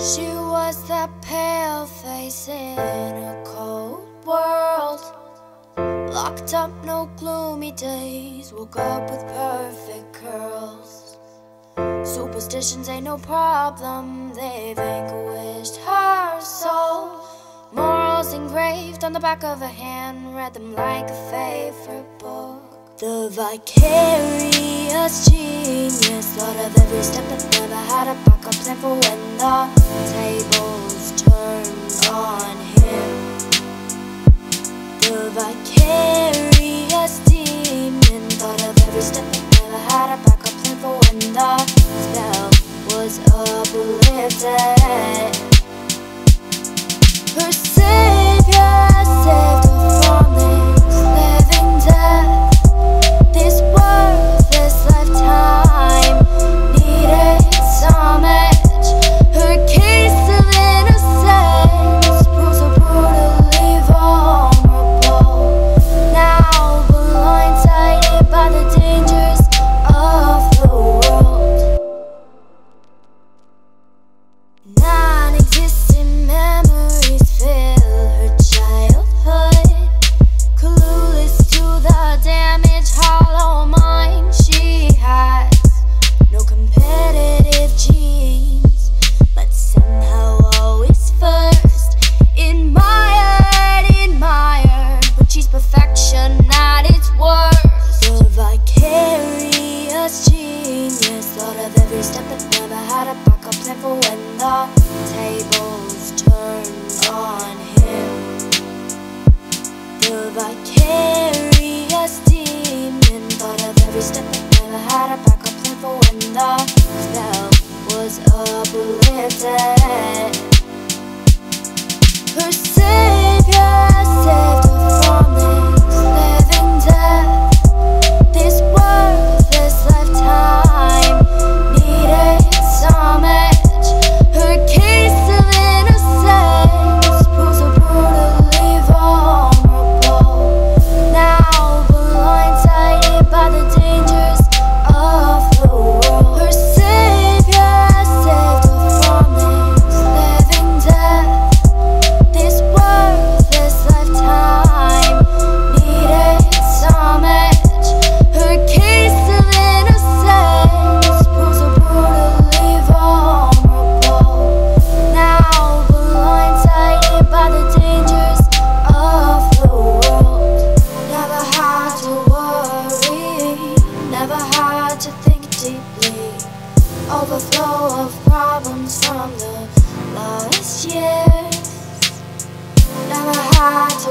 She was that pale face in a cold world. Locked up, no gloomy days. Woke up with perfect curls. Superstitions ain't no problem, they vanquished her soul. Morals engraved on the back of her hand, read them like a favorite book. The vicarious genius thought of every step but never had a backup plan for when the tables turned on him. The vicarious demon thought of every step but never had a backup plan for when the spell was uplifted. Her for Lost years. Now my heart's